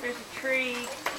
There's a tree.